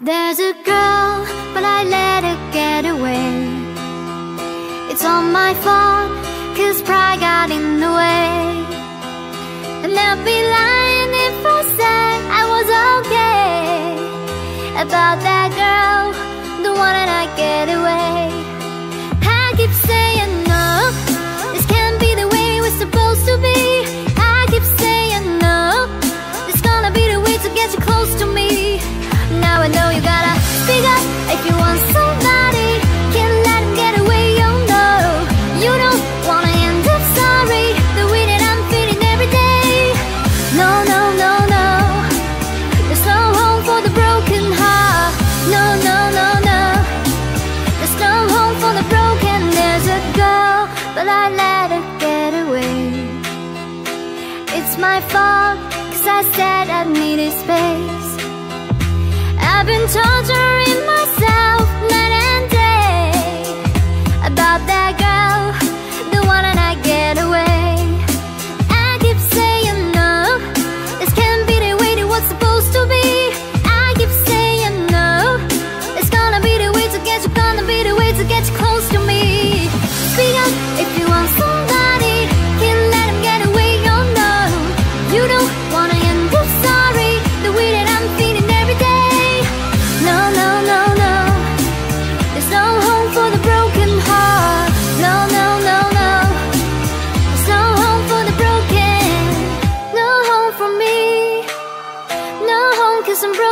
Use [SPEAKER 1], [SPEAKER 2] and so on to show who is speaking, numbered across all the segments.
[SPEAKER 1] There's a girl, but I let her get away. It's all my fault, cause pride got in the way. And I'd be lying if I said I was okay about that girl, the one that I get away.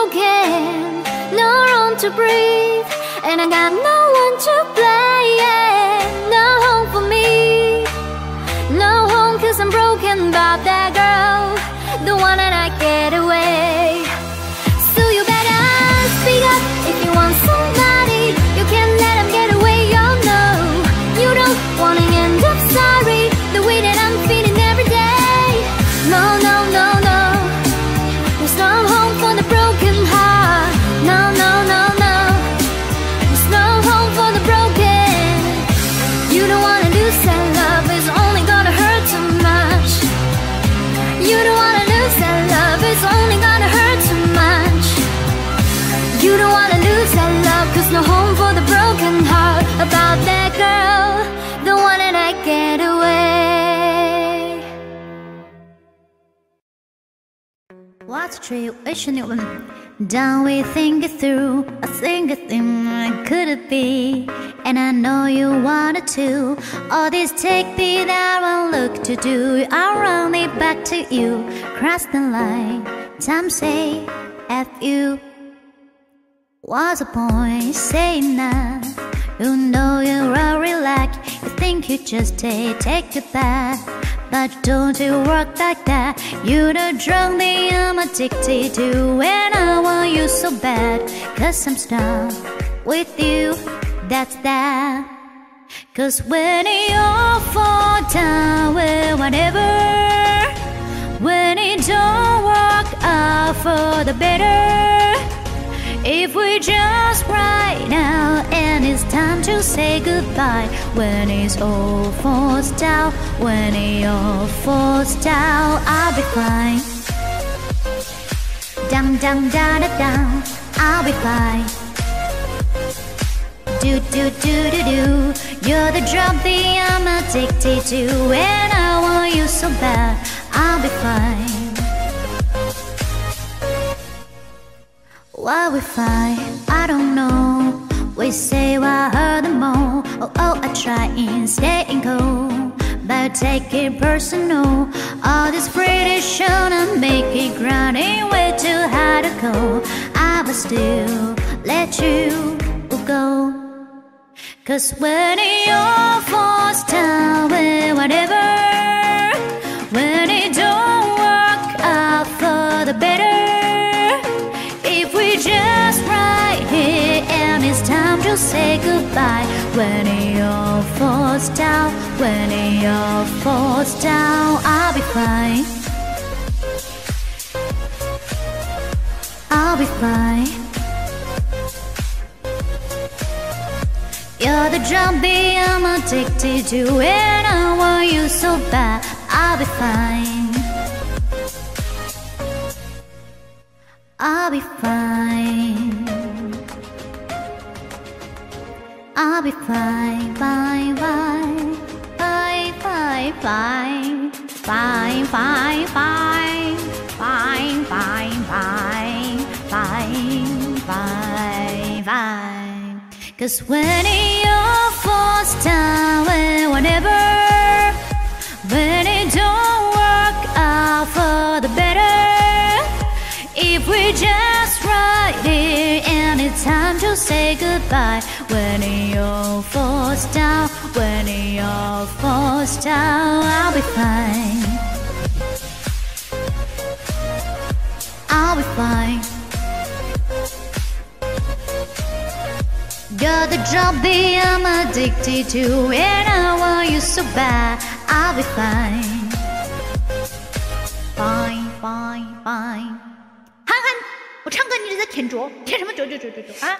[SPEAKER 1] Broken. No room to breathe. And I got no one to blame. No home for me. No home cause I'm broken about that
[SPEAKER 2] Situation Don't we think it through? I think thing could it be? And I know you wanted to. All this take me there and look to do. I'll run it back to you. Cross the line. Time say F you. What's the point saying that? You know you're a relax. You think you just take, take it back. But don't you work like that. You know drunk me, I'm addicted to. And I want you so bad. Cause I'm stuck with you. That's that. Cause when you all fall down with whatever, when it don't work out for the better. If we just right now and it's time to say goodbye When it's all falls down, when it all falls down I'll be fine. Dum da da dum, I'll be fine. Do do do do do. You're the drug that I'm addicted to. And I want you so bad I'll be fine. What we find, I don't know. We say I heard them all. Oh, oh, I try and stay in cool. But take it personal. All this pretty show and make it grinding way too hard to go. I will still let you go. Cause when all falls down with whatever, goodbye. When it all falls down, when it all falls down I'll be fine. I'll be fine. You're the drug bee I'm addicted to And I want you so bad I'll be fine. I'll be fine. Be fine, fine, fine, fine, fine, fine, fine, fine, fine, fine, fine, fine, fine, fine, fine. Cause when you're forced down, whenever, when it don't work out for the better, if we just right here and it's time to say goodbye, when you're forced down, when you're forced down, I'll be fine. I'll be fine. Got the job that I'm addicted to, and I want you so bad. I'll be fine. Fine, fine, fine.
[SPEAKER 3] 憨憨，我唱歌你一直在舔啄，舔什么啄啄啄啄啄啊？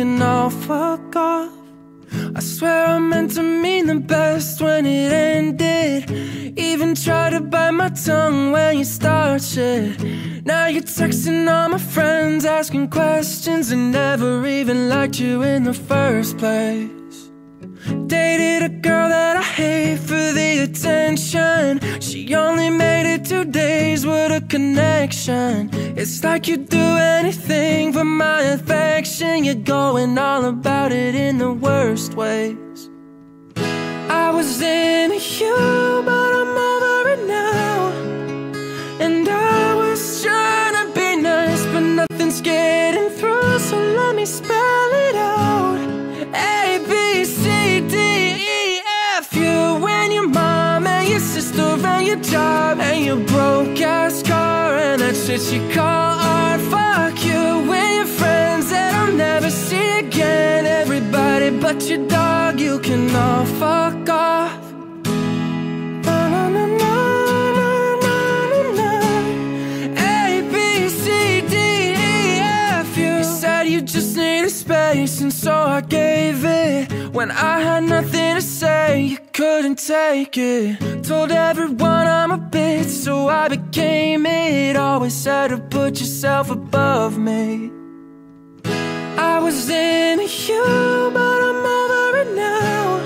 [SPEAKER 4] Can all fuck off. I swear I meant to mean the best when it ended. Even tried to bite my tongue when you start shit. Now you're texting all my friends, asking questions, and never even liked you in the first place. Dated a girl that I hate for the attention. She only made it two days with a connection. It's like you do anything for my affection. You're going all about it in the worst ways. I was into you, but I'm over it now. And I was trying to be nice, but nothing's getting through. So let me spell it out your broke ass car, and that shit you call art. Fuck you and your friends that I'll never see again. Everybody but your dog, you can all fuck off. You just needed space, and so I gave it. When I had nothing to say, you couldn't take it. Told everyone I'm a bitch, so I became it. Always said to put yourself above me. I was into you, but I'm over it now.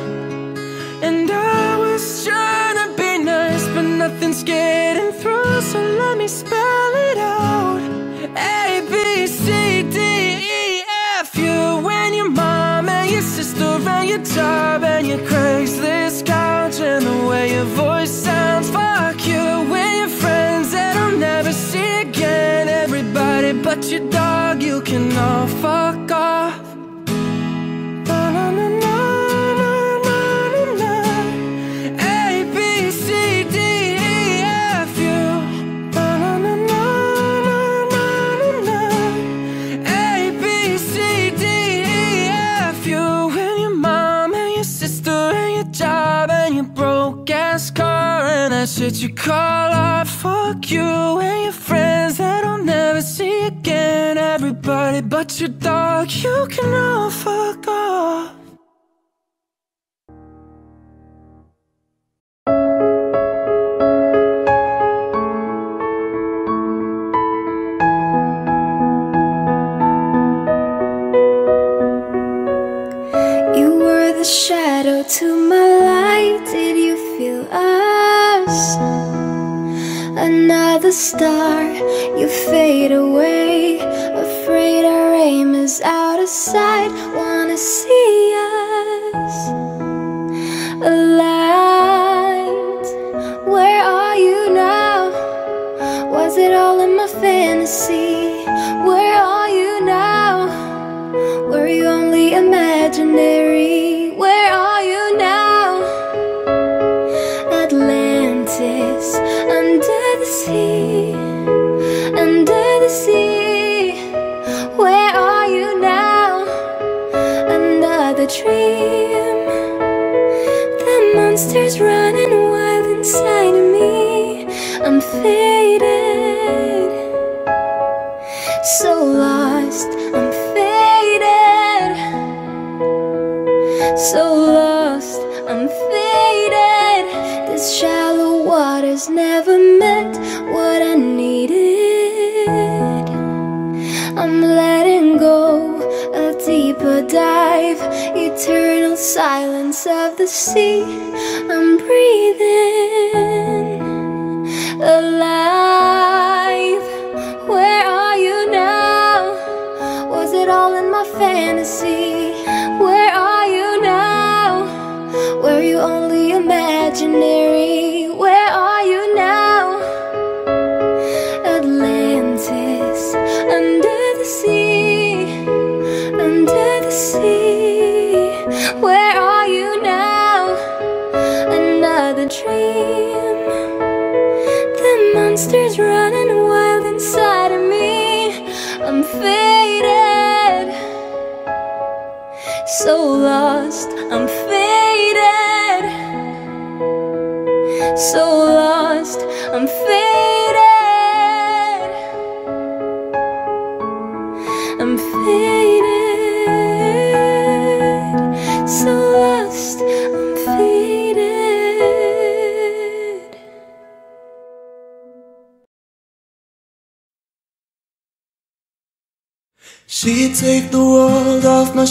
[SPEAKER 4] And I was trying to be nice, but nothing's getting through, so let me spell it out. A, B, C, D, E, F, U. When your mom and your sister and your job and your Craigslist all fuck off. Na, na, na, na, na, na, na, na. A, B, C, D, E, F, U. Na, na, na, na, na, na, na, na. A, B, C, D, E, F, U. And your mom and your sister and your job and your broke ass car and that shit you call art. Fuck you and never see again. Everybody but your dog, you can all fuck off.
[SPEAKER 5] You were the shadow to my light. Did you feel us? Another star, sea. I'm breathing alive. Where are you now? Was it all in my fantasy? Where are you now? Were you only imaginary?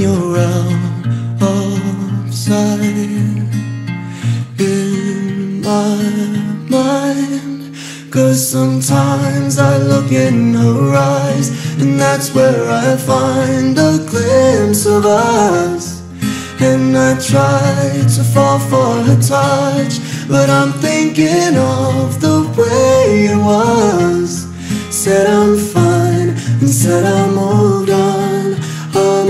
[SPEAKER 6] you're out of sight in my mind? Cause sometimes I look in her eyes, and that's where I find a glimpse of us. And I try to fall for her touch, but I'm thinking of the way it was. Said I'm fine and said I'm moved on.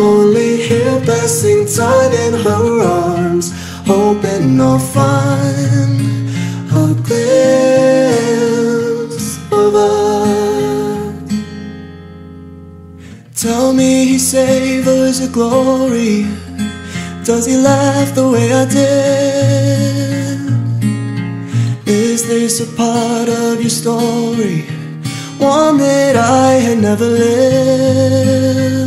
[SPEAKER 6] Only here passing time in her arms, hoping I'll find a glimpse of us. Tell me he savors your glory. Does he laugh the way I did? Is this a part of your story? One that I had never lived.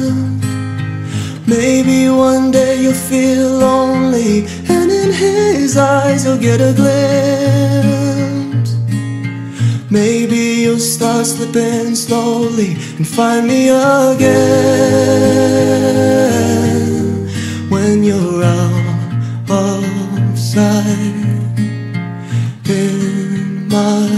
[SPEAKER 6] Maybe one day you'll feel lonely, and in his eyes you'll get a glimpse. Maybe you'll start slipping slowly and find me again when you're out of sight in my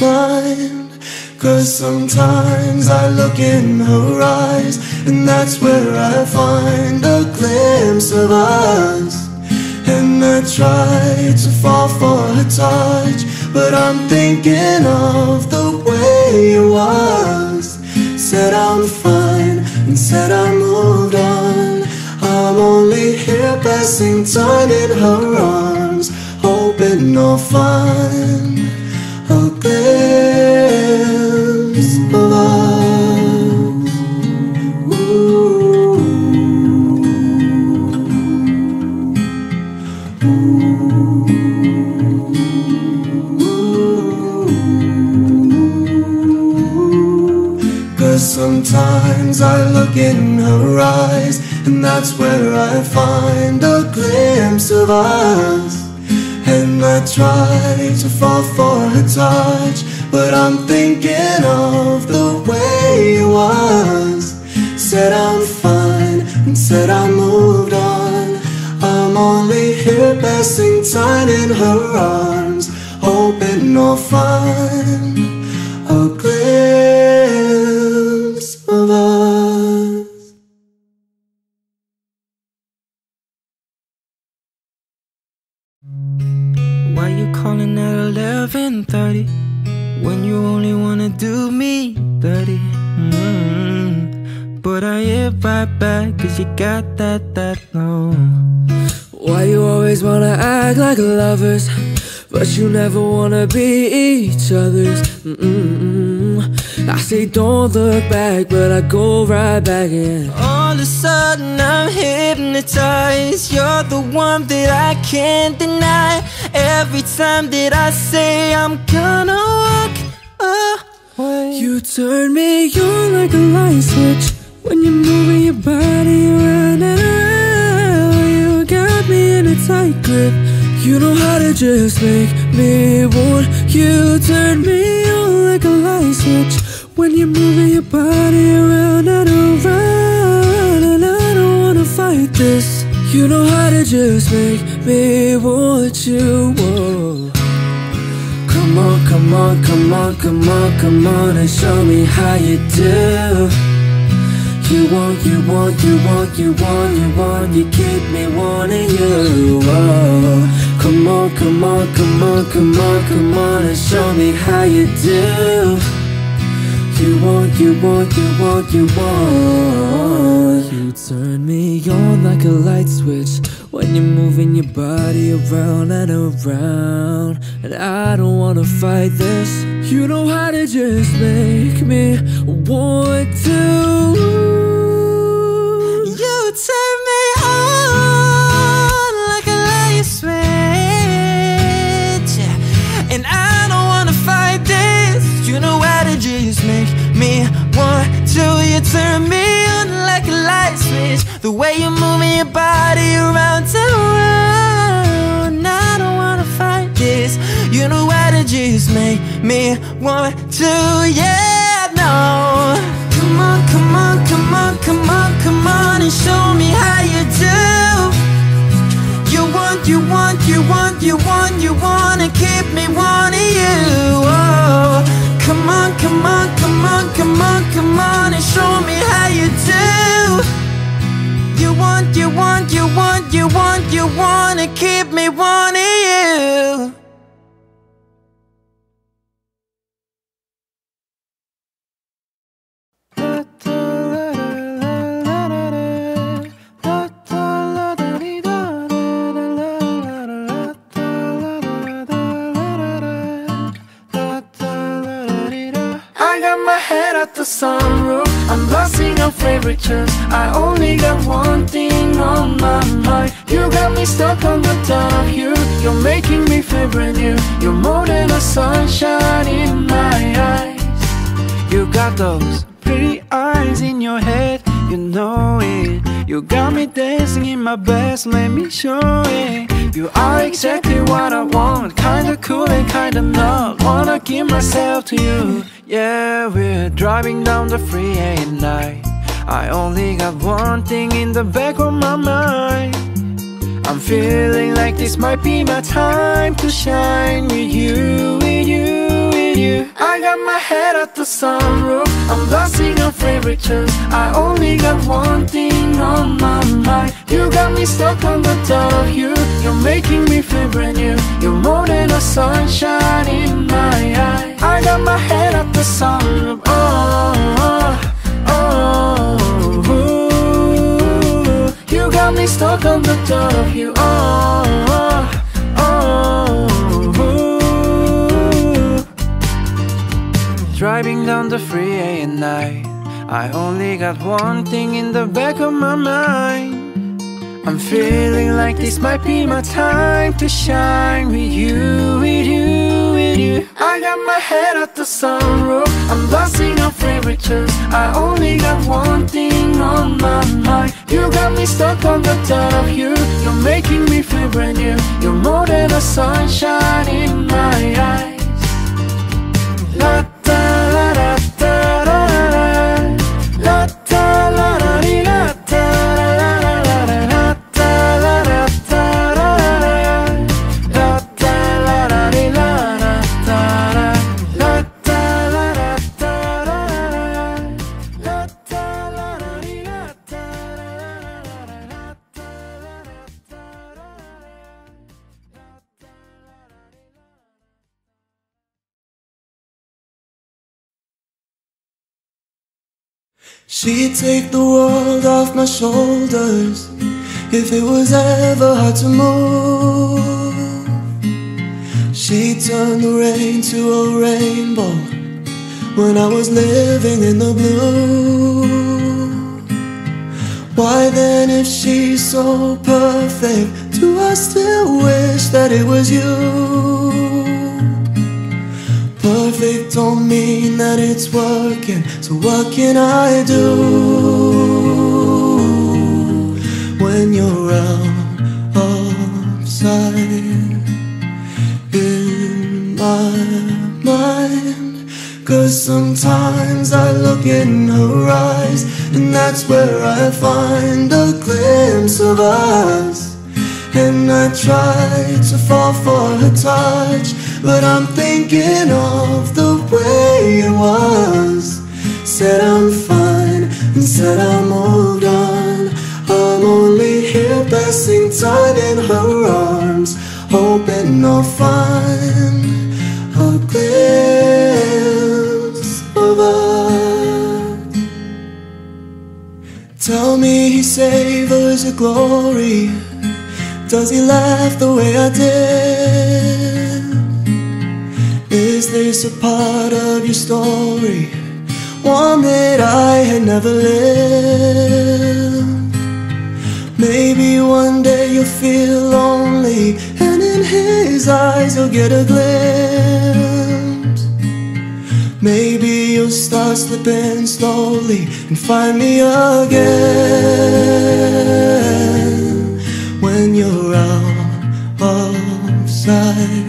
[SPEAKER 6] mind. Cause sometimes I look in her eyes, and that's where I find a glimpse of us. And I try to fall for her touch, but I'm thinking of the way it was. Said I'm fine, and said I moved on. I'm only here passing time in her arms, hoping I'll find I look in her eyes, and that's where I find a glimpse of us. And I try to fall for her touch, but I'm thinking of the way it was. Said I'm fine, and said I moved on. I'm only here passing time in her arms, hoping I'll find
[SPEAKER 7] right back cause you got that, that no. Why you always wanna act like lovers, but you never wanna be each other's? Mm-mm-mm. I say don't look back, but I go right back in. All of a sudden I'm hypnotized. You're the one that I can't deny. Every time that I say I'm gonna walk away, you turn me on like a light switch when you're moving your body around and around. You got me in a tight grip. You know how to just make me want you. Turn me on like a light switch when you're moving your body around and around. And I don't wanna fight this. You know how to just make me want you. Whoa. Come on, come on, come on, come on, come on and show me how you do. You want, you want, you want, you want, you want, you keep me wanting you. Oh, come on, come on, come on, come on, come on and show me how you do. You want, you want, you want, you want. You turn me on like a light switch when you're moving your body around and around. And I don't wanna fight this. You know how to just make me want to. You turn me on like a light switch. And I don't wanna fight this. You know how to just make me want to. You turn me switch. The way you're moving your body around and around. I don't wanna fight this. You know how to just make me want to. Yeah, no. Come on, come on, come on, come on, come on and show me how you do. You want, you want, you want, you want, you want to keep me wanting you. Oh, come on, come on, come on, come on, come on and show me how you do. You want,
[SPEAKER 8] want, you want, you want, you want, you wanna keep me wanting you. I got my head at the sunroof I'm blasting our favorite tunes I only those pretty eyes in your head. You know it. You got me dancing in my best. Let me show it. You are exactly what I want. Kinda cool and kinda not. Wanna give myself to you. Yeah, we're driving down the freeway at night. I only got one thing in the back of my mind. I'm feeling like this might be my time to shine with you, with you, you. I got my head at the sunroof, I'm blasting our favorite tunes. I only got one thing on my mind. You got me stuck on the thought of you. You're making me feel brand new. You're more than a sunshine in my eye. I got my head at the sunroof. Oh, oh, oh. ooh. You got me stuck on the thought of you. Oh, Driving down the freeway at night. I only got one thing in the back of my mind. I'm feeling like this might be my time to shine with you, with you, with you. I got my head at the sunroof, I'm blasting our favorite tunes. I only got one thing on my mind. You got me stuck on the thought of you. You're making me feel brand new. You're more than a sunshine in my eyes.
[SPEAKER 6] She'd take the world off my shoulders if it was ever hard to move. She'd turn the rain to a rainbow when I was living in the blue. Why then, if she's so perfect, do I still wish that it was you? Perfect don't mean that it's working, so what can I do when you're out of sight in my mind? Cause sometimes I look in her eyes, and that's where I find a glimpse of us. And I try to fall for her touch, but I'm thinking of the way it was. Said I'm fine, and said I moved on. I'm only here passing time in her arms, hoping I'll find a glimpse of us. Tell me he savors your glory. Does he laugh the way I did? Is this a part of your story? One that I had never lived. Maybe one day you'll feel lonely, and in his eyes you'll get a glimpse. Maybe you'll start slipping slowly and find me again when you're out of sight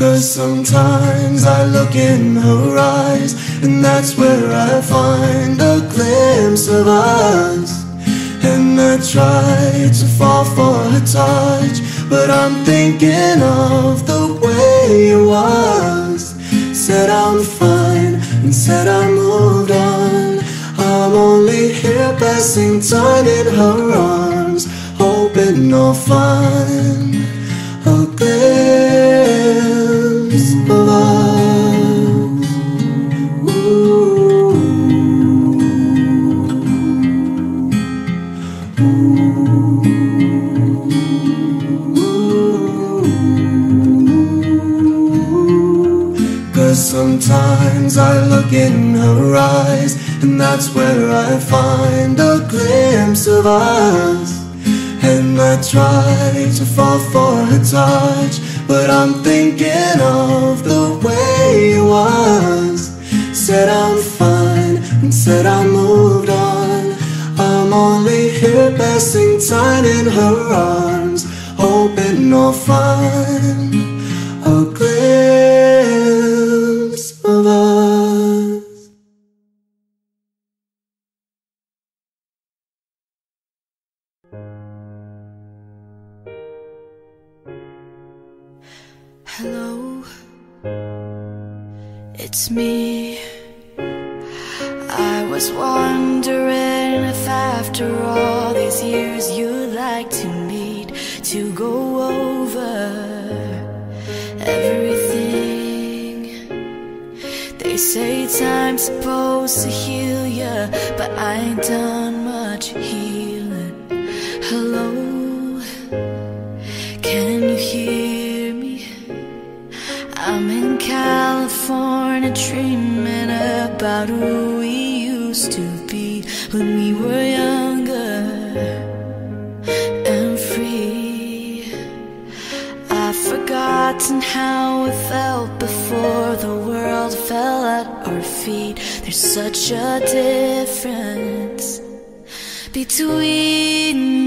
[SPEAKER 6] Cause sometimes I look in her eyes, and that's where I find a glimpse of us. And I try to fall for her touch, but I'm thinking of the way it was. Said I'm fine, and said I moved on. I'm only here passing time in her arms, hoping I'll find I look in her eyes And that's where I find a glimpse of us. And I try to fall for her touch But I'm thinking of the way it was. Said I'm fine and said I moved on. I'm only here passing time in her arms Hoping I'll find
[SPEAKER 9] say time's supposed to heal ya, but I ain't done much healing. Hello, can you hear me? I'm in California dreaming about who we used to be when we were younger and free. I've forgotten how feet. There's such a difference between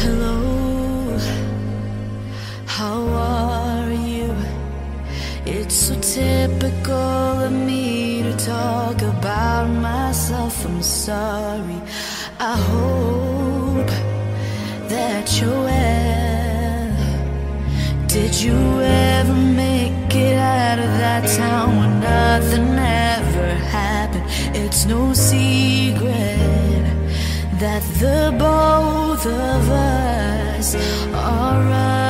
[SPEAKER 9] Hello, how are you? It's so typical of me to talk about myself. I'm sorry. I hope that you're well. Did you ever make it out of that town where nothing ever happened? It's no secret that the both of us are running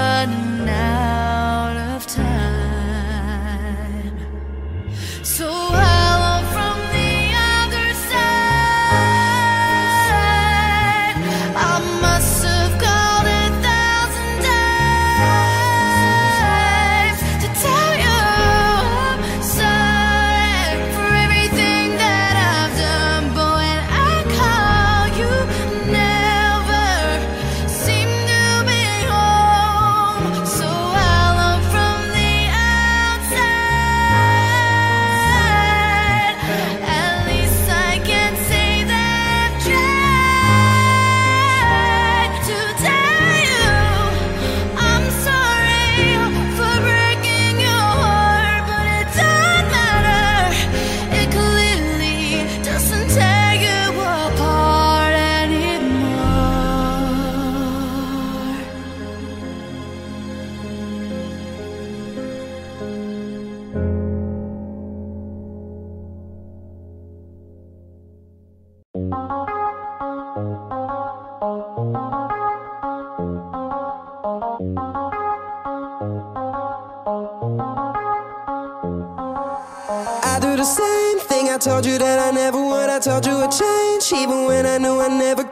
[SPEAKER 10] told you that I never would. I told you I'd change, even when I knew I never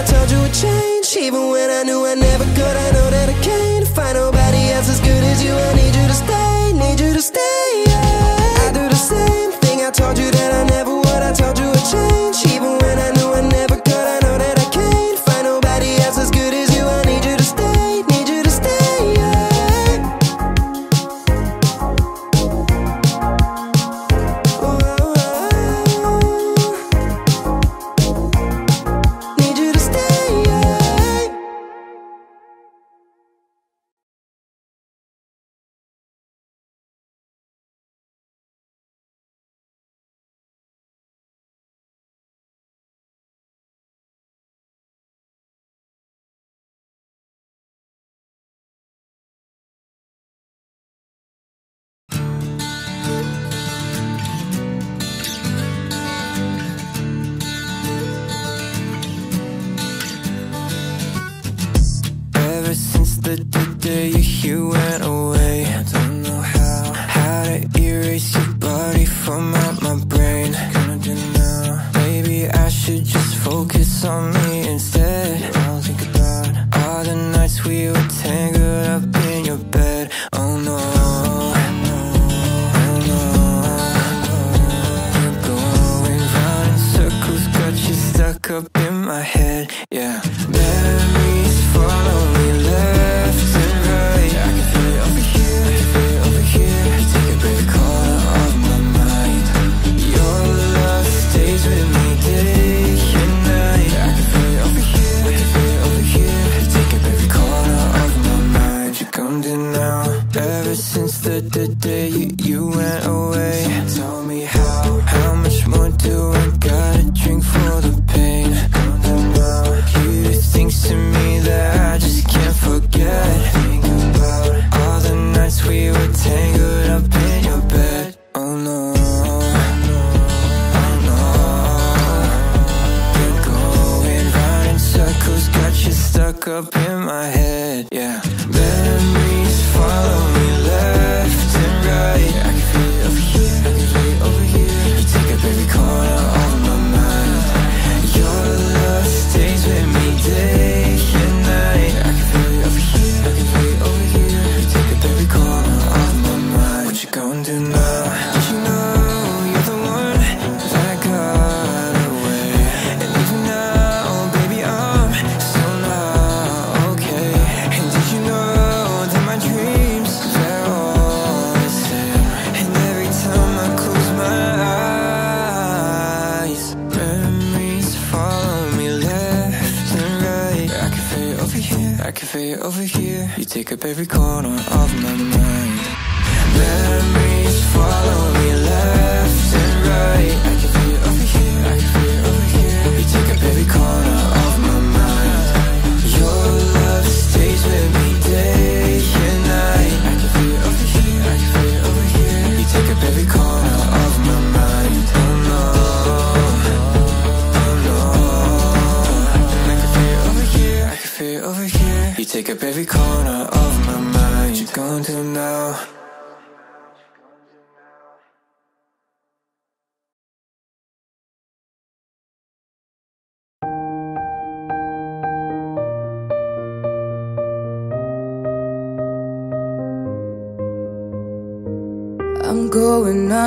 [SPEAKER 10] I told you would change even when
[SPEAKER 4] again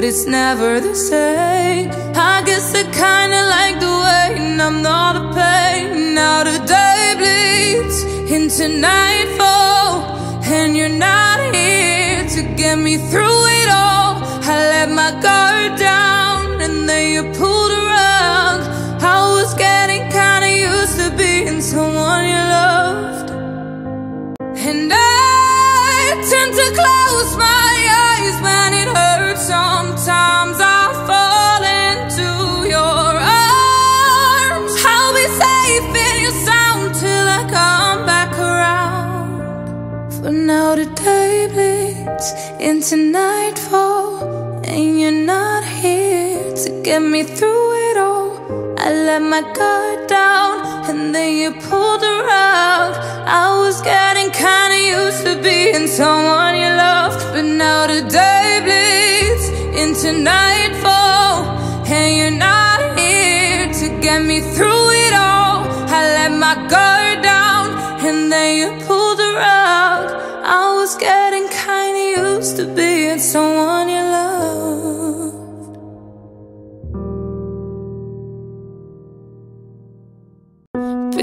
[SPEAKER 4] but it's never the same. I guess I kinda like the way I'm not the pain. Now the day bleeds into nightfall, and you're not here to get me through it all. I let my guard down, and then you pulled a rug. I was getting kinda used to being someone you loved, and I tend to close Sometimes I fall into your arms. I'll be safe in your sound till I come back around. For now the day bleeds into nightfall And you're not here to get me through it all I let my guard down and then you pulled the rug I was getting kinda used to being someone you loved But now the day bleeds into nightfall And you're not here to get me through it all. I let my guard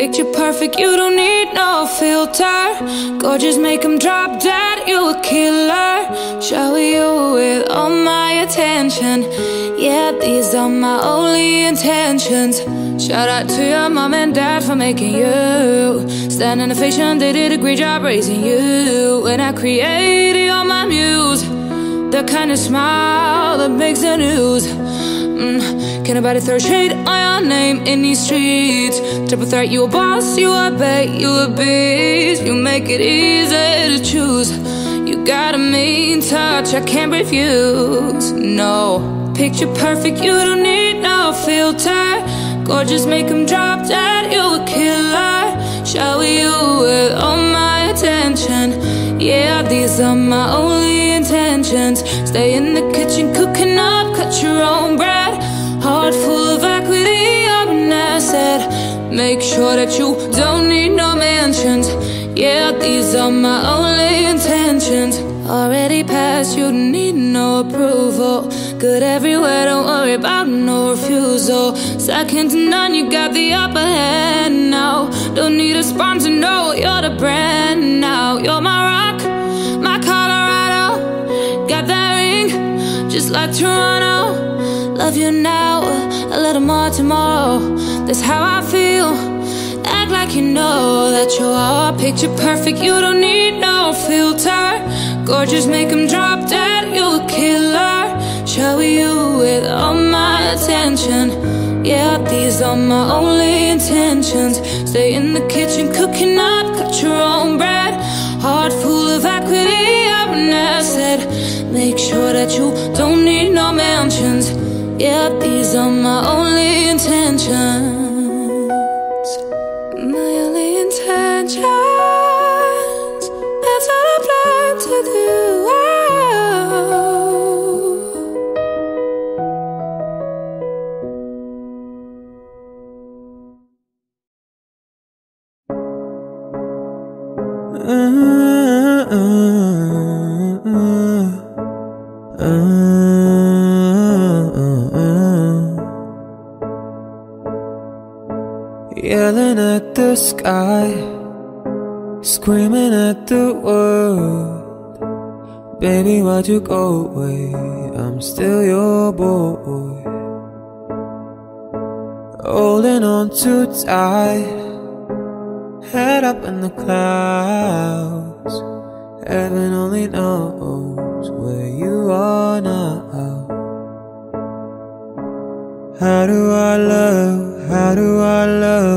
[SPEAKER 4] Picture perfect, you don't need no filter. Gorgeous, make 'em drop dead, you a killer. Shower you with all my attention. Yeah, these are my only intentions. Shout out to your mom and dad for making you Stand in the fashion, they did a great job raising you. When I created, you're my muse The kind of smile that makes the news Mm, Can nobody throw shade on your name in these streets? Triple threat, you a boss, you a bait, you a beast. You make it easy to choose. You got a mean touch, I can't refuse. No, picture perfect, you don't need no filter. Gorgeous, make 'em drop dead, you a killer. Shower you with all my attention. Yeah, these are my only intentions. Stay in the kitchen, cooking up, cut your own bread. Make sure that you don't need no mansions. Yeah, these are my only intentions. Already passed, you need no approval. Good everywhere, don't worry about no refusal. Second to none, you got the upper hand now. Don't need a sponsor, no, you're the brand now. You're my rock, my Colorado. Got that ring, just like Toronto. Love you now, a little more tomorrow. That's how I feel. Know that you are picture perfect. You don't need no filter. Gorgeous, make 'em drop dead. You a killer. Shower you with all my attention. Yeah, these are my only intentions. Stay in the kitchen, cooking up, cut your own bread. Heart full of equity, I'm an asset. Make sure that you don't need no mansions. Yeah, these are my only intentions.
[SPEAKER 11] Yelling at the sky, screaming at the world. Baby, why'd you go away? I'm still your boy. Holding on too tight, head up in the clouds. Heaven only knows where you are now. How do I love? How do I love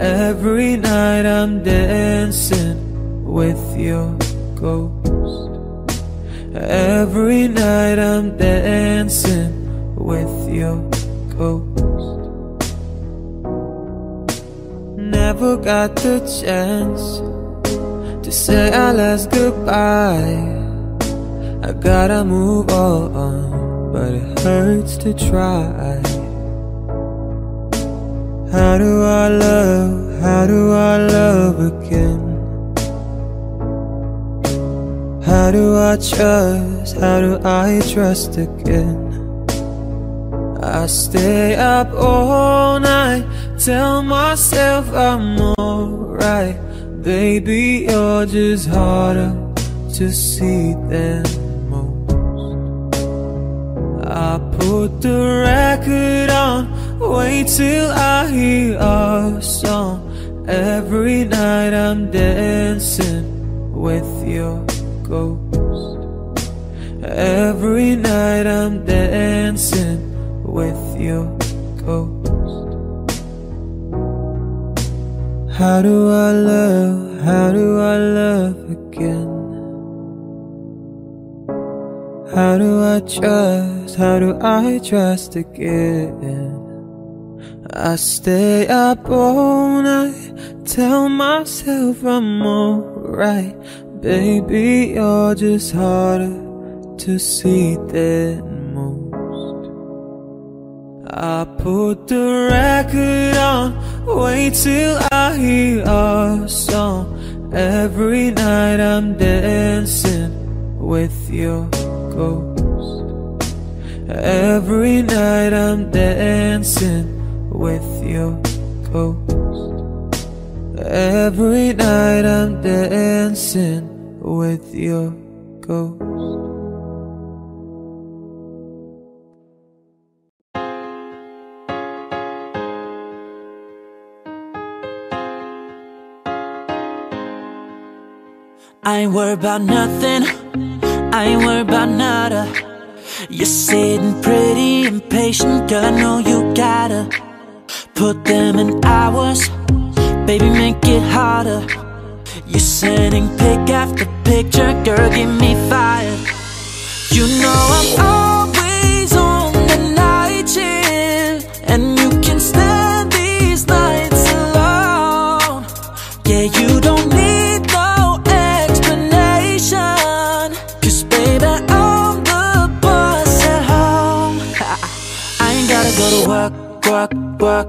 [SPEAKER 11] Every night I'm dancing with your ghost. Every night I'm dancing with your ghost. Never got the chance to say our last goodbye. I gotta move on, but it hurts to try. How do I love? How do I love again? How do I trust? How do I trust again? I stay up all night, tell myself I'm alright. Baby, you're just harder to see than most. I put the record on, wait till I hear a song. Every night I'm dancing with your ghost. Every night I'm dancing with your ghost. How do I love? How do I love again? How do I trust? How do I trust again? I stay up all night, tell myself I'm alright. Baby, you're just harder to see than most. I put the record on, wait till I hear a song. Every night I'm dancing with your ghost. Every night I'm dancing with your ghost. Every night I'm dancing with your ghost.
[SPEAKER 12] I ain't worried about nothing. I ain't worried about nada. You're sitting pretty impatient, girl. I know you gotta put them in hours. Baby, make it harder. You're sending pic after picture, girl. Give me fire. You know I'm always on the night shift, and you can stand these nights alone. Yeah, you don't need no explanation. Cause baby, I'm the boss at home. I ain't gotta go to work, work, work,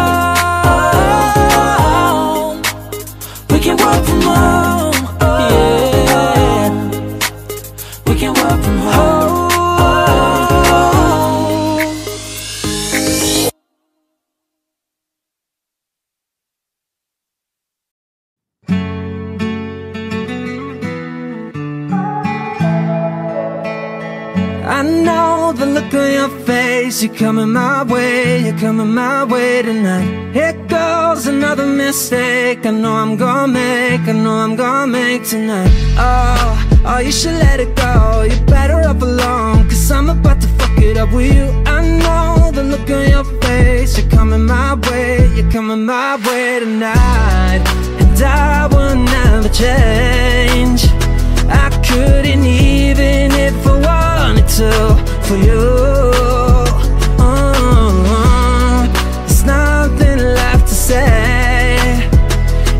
[SPEAKER 4] can work from home. The look on your face. You're coming my way, you're coming my way tonight. Here goes another mistake. I know I'm gonna make, I know I'm gonna make tonight. Oh, oh you should let it go. You're better off alone Cause I'm about to fuck it up with you. I know the look on your face. You're coming my way, you're coming my way tonight. And I will never change. I couldn't even if I wanted to for you. Uh, there's nothing left to say.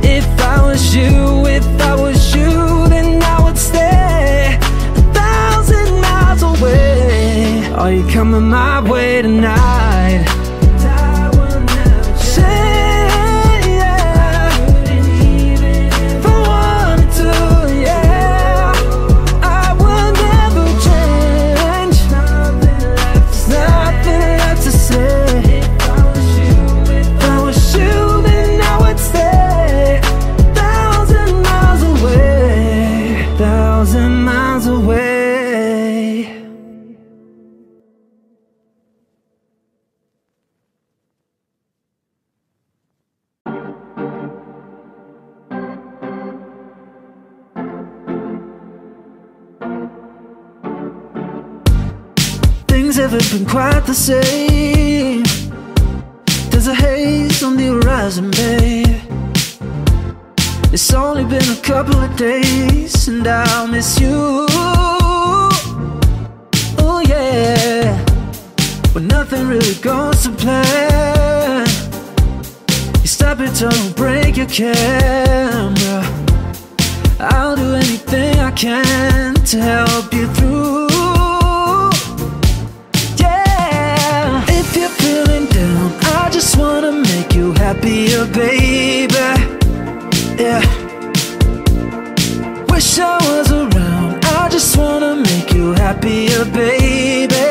[SPEAKER 4] If I was you, if I was you, then I would stay a thousand miles away. Are you coming my way tonight? Quite the same. There's a haze on the horizon, babe. It's only been a couple of days, and I'll miss you. Oh, yeah. But nothing really goes to plan. You stop it, don't break your camera. I'll do anything I can to help you through. Just wanna make you happier, baby. Yeah. Wish I was around. I just wanna make you happier, baby.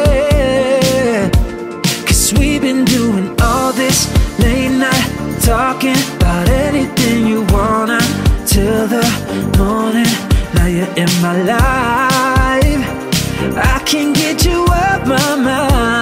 [SPEAKER 4] Cause we've been doing all this late night talking about anything you wanna till the morning. Now you're in my life. I can get you up my mind.